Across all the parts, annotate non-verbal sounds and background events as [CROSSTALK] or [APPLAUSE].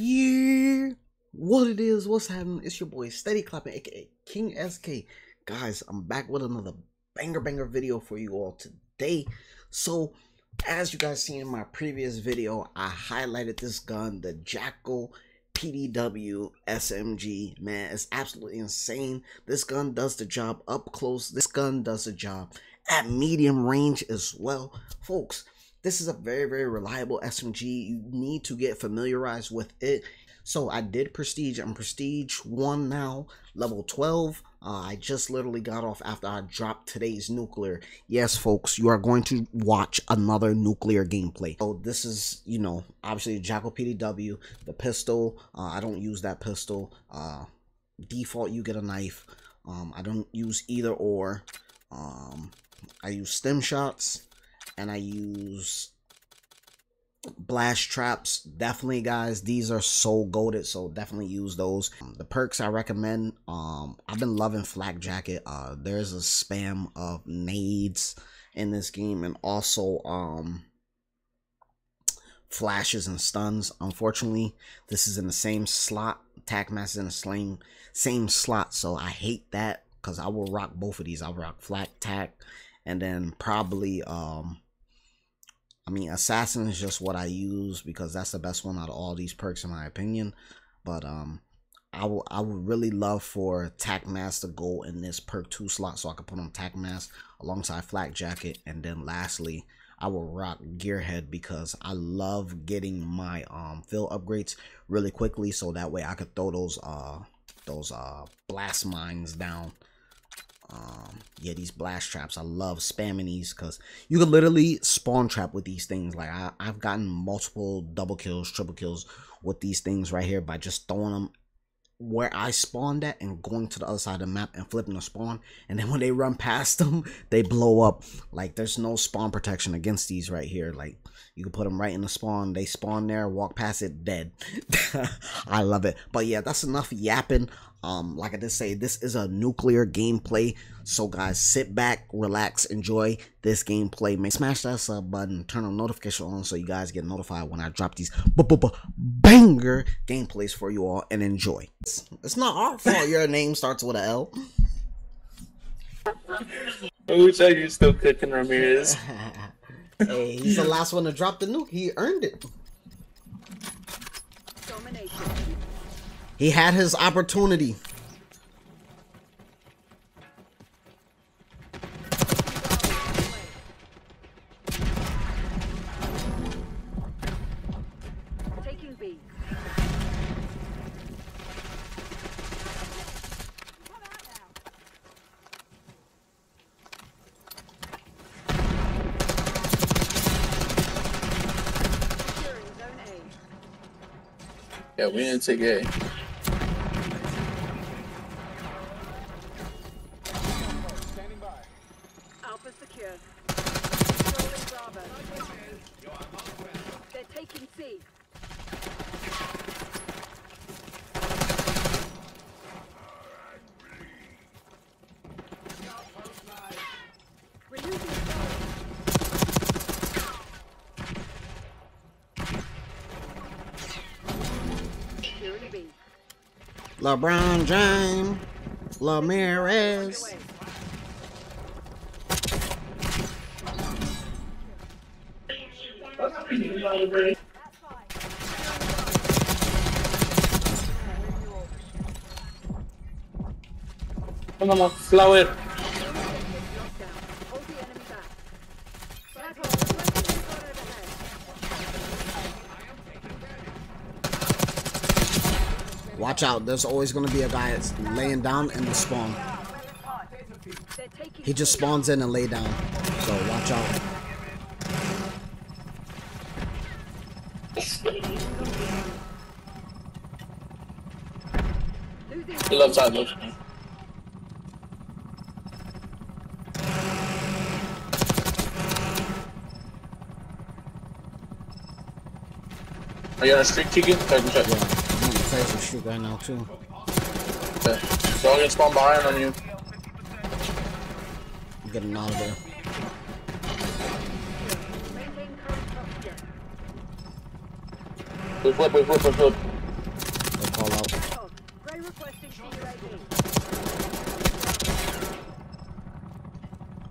Yeah, what it is, what's happening? It's your boy Steady Klappin, aka King SK. Guys, I'm back with another banger banger video for you all today. So, as you guys seen in my previous video, I highlighted this gun, the Jackal PDW SMG. Man, it's absolutely insane. This gun does the job up close. This gun does the job at medium range as well. Folks, this is a very, very reliable SMG. You need to get familiarized with it. So I did Prestige. I'm Prestige 1 now, level 12. Uh, I just literally got off after I dropped today's nuclear. Yes, folks, you are going to watch another nuclear gameplay. So this is, you know, obviously Jackal PDW, the pistol. Uh, I don't use that pistol. Uh, default, you get a knife. Um, I don't use either or. Um, I use stim shots and I use blast traps. Definitely guys these are so goaded so definitely use those. Um, the perks i recommend um i've been loving flak jacket. Uh there's a spam of nades in this game and also um flashes and stuns. Unfortunately this is in the same slot. Tac mask in the same same slot so i hate that because i will rock both of these. I'll rock flak tac and then probably um I mean, assassin is just what I use because that's the best one out of all these perks in my opinion. But um, I I would really love for Tac Mask to go in this perk two slot so I could put on Tac Mask alongside Flak Jacket, and then lastly. I will rock Gearhead because I love getting my um field upgrades really quickly so that way I could throw those uh those uh blast mines down um yeah these blast traps i love spamming these because you can literally spawn trap with these things like I, i've gotten multiple double kills triple kills with these things right here by just throwing them where I spawned at and going to the other side of the map and flipping the spawn. And then [LAUGHS] when they run past them, they blow up. Like there's no spawn protection against these right here. Like you can put them right in the spawn. They spawn there, walk past it, dead. [LAUGHS] I love it. But yeah, that's enough yapping. Um, like I did say, this is a nuclear gameplay. So guys, sit back, relax, enjoy this gameplay. Make smash that sub button, turn on notification on so you guys get notified when I drop these banger gameplays for you all and enjoy. It's, it's not our fault your [LAUGHS] name starts with a L. Who said you're still cooking Ramirez? [LAUGHS] hey, he's the last one to drop the nuke. He earned it. He had his opportunity. Yeah, we didn't take A. Alpha secure. Bravo. They're taking C. LeBron James, Ramirez. Come on, flower. Watch out, there's always going to be a guy that's laying down in the spawn. He just spawns in and lay down. So watch out. Left side, left. Are you on a street chicken? Check, check. Yeah, I'm on the face of street right now too. Okay. So I'm gonna spawn behind on you. I'm getting out of there. We flip, we flip, we flip. call out. Requesting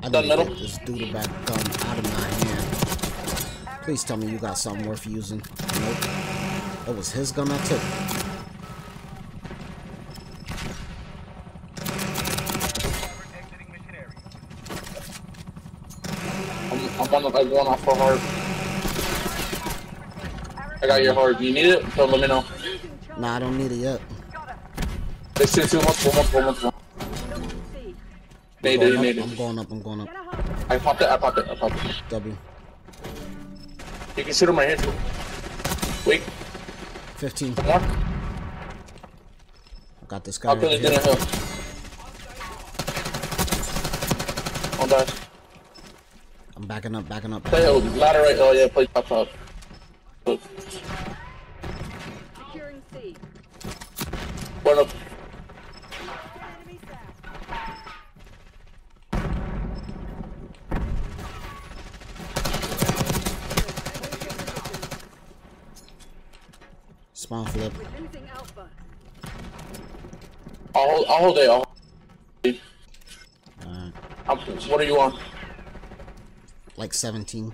I need to get this dude back gun out of my hand. Please tell me you got something worth using. Nope. It was his gun I took. I'm, I'm on the, I'm off for harp. I got your harp. You need it? So let me know. Nah, I don't need it yet. There's two, two, multiple, multiple, multiple. Losing C. Need I'm it, going need up, I'm going up, I'm going up. Get a harp. I popped it, I popped it, I popped it. W. You can shoot him right here. Wait, 15. more. I got this guy I'll kill right it, dinner hill. Don't die. I'm backing up, backing up. Play ladder right. Oh yeah, play top top. Securing C. one up. Spawn flip. I'll hold. I'll hold it. I'll hold Alright. I'm, um, what are you on? Like 17.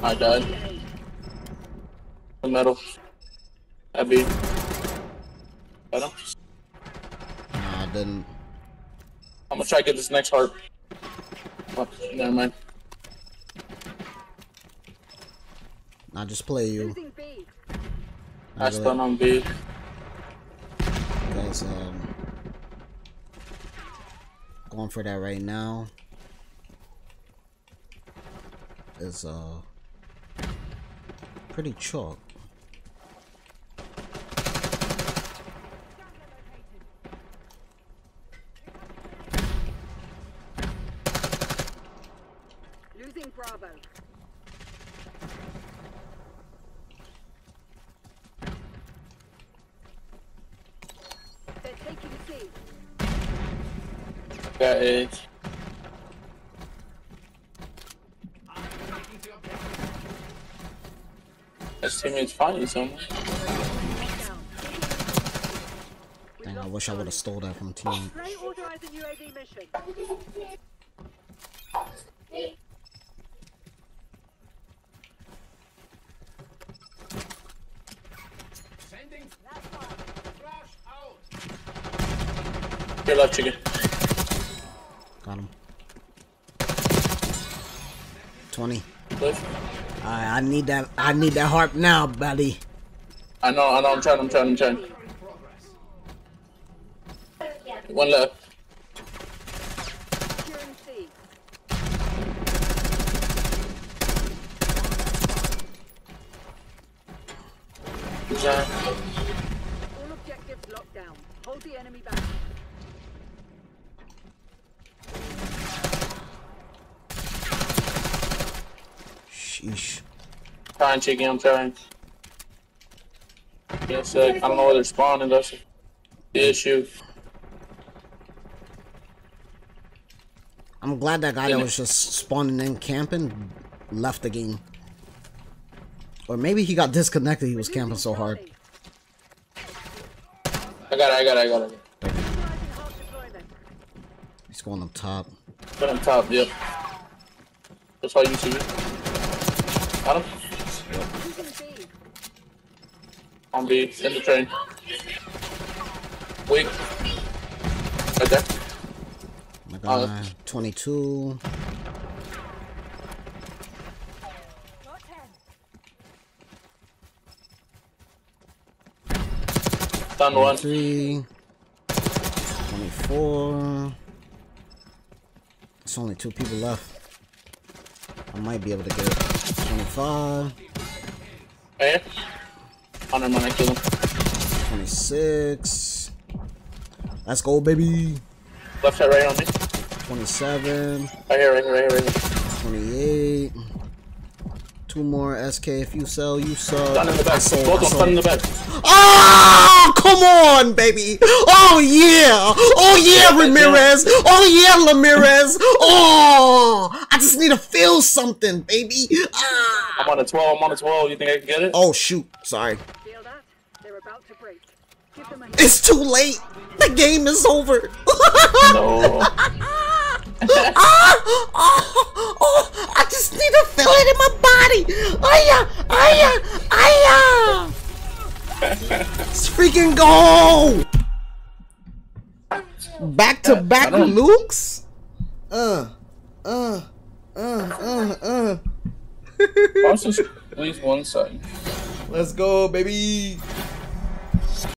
I died. A. The metal. Abby. Better. Nah, I didn't. I'm gonna try to get this next harp. Oh, never mind. Nah, just play you. Losing I stun on B. Guys, um. Going for that right now. Is, uh. Pretty chalk. Losing Bravo. They're taking C. Got A. His teammate's finding someone. Down. Dang, I wish I would have stole that from team. Ray authorizing UAV mission. Your left chicken. Got him. 20. Lift. Alright, I need that. I need that harp now, buddy. I know, I know, I'm trying, I'm trying, I'm trying. One left. Securing All objectives locked down. Hold the enemy back. Sheesh. Trying chicken, I'm trying. Yes, uh, I don't know where they're spawning, that's the issue. I'm glad that guy that was just spawning in camping left the game. Or maybe he got disconnected. He was camping so hard. I got it, I got it, I got it. Authorizing harp deployment. He's going up top. Put on top, yep. That's all you see. Got him? B. On B, in the train. Wait. Right there. My uh, Oh, guy, 22. Down to one. 23. 24. There's only two people left. I might be able to get it. 25. Right here. Oh, never mind, I killed him. 26. Let's go, baby. Left side right on me. 27. Right here, right here, right here, right here. 28. Two more SK. If you sell, you sell. Stun in the I back. sold, Both I of in the back. Oh, come on, baby. Oh, yeah. Oh, yeah, Ramirez. Oh, yeah, Ramirez. Oh, I just need to feel something, baby. Ah. I'm on a 12, I'm on a 12. You think I can get it? Oh, shoot. Sorry. Feel that? about to break. Give them a It's too late. The game is over. [LAUGHS] No. [LAUGHS] [LAUGHS] ah, oh, oh, I just need to feel it in my body. Aya, aya, aya. [LAUGHS] Let's freaking go. Back to back I nukes. Uh, uh, uh, uh, uh. Also, at least one side. Let's go, baby.